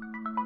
you